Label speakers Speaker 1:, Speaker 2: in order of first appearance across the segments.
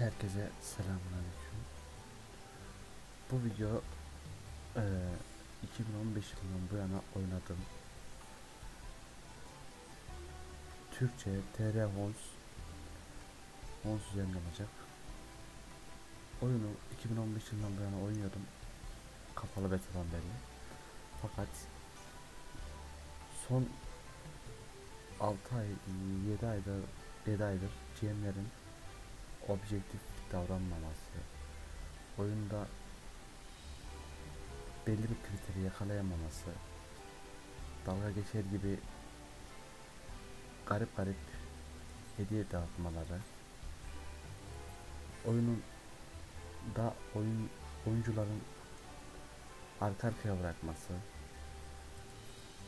Speaker 1: Herkese selamünaleyküm. Bu video eee 2015 yılından bu yana oynadığım Türkçe TR Hons Hons üzerinde olacak. Oyunu 2015 yılından bu yana oynuyordum. Kapalı betadan beri. Fakat son 6 ay 7 aydır 7 aydır GM'lerin objektif davranmaması, oyunda belli bir kriteri yakalayamaması, dalga geçer gibi garip garip hediye dağıtmaları, oyunun da oyun oyuncuların arka arkaya bırakması,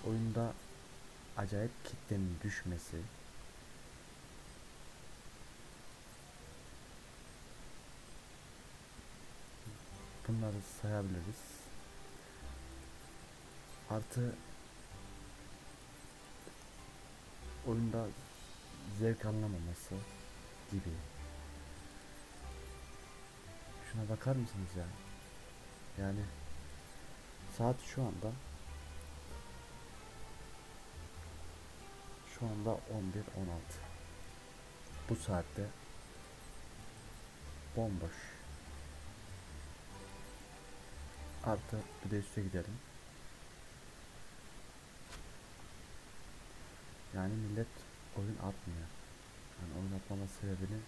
Speaker 1: oyunda acayip kitlenin düşmesi, bunları sayabiliriz. Artı oyunda zevk anlamaması gibi. Şuna bakar mısınız ya? Yani saat şu anda şu anda 11.16 bu saatte bomboş Artı bir de üste gidelim. Yani millet oyun atmıyor. Yani oyun atmama sebebini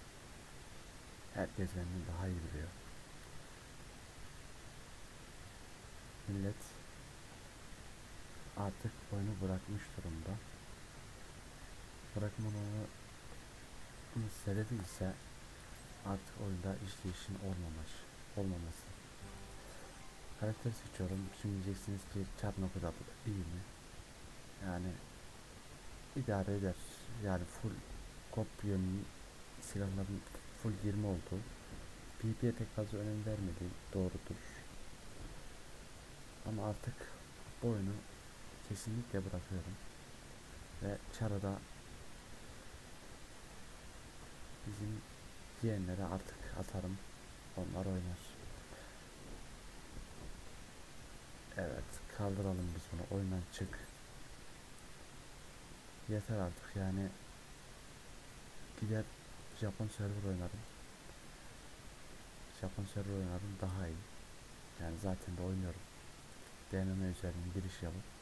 Speaker 1: herkes benden daha iyi biliyor. Millet artık oyunu bırakmış durumda. Bırakmanın sebebi ise artık oyunda işleyişin olmamış, olmaması. Karakter seçiyorum. Şimdi diyeceksiniz ki çarpma kadar iyi mi? Yani idare eder. Yani full kopyanın silahların full 20 oldu. PP'ye pek fazla önem vermedi. Doğrudur. Ama artık bu oyunu kesinlikle bırakıyorum. Ve Chara'da bizim yeğenlere artık atarım. Onlar oynar. Evet kaldıralım biz bunu oyundan çık. Yeter artık yani gider Japon server oynarım. Japon server oynarım daha iyi. Yani zaten de oynuyorum. DNM üzerinden giriş yapıp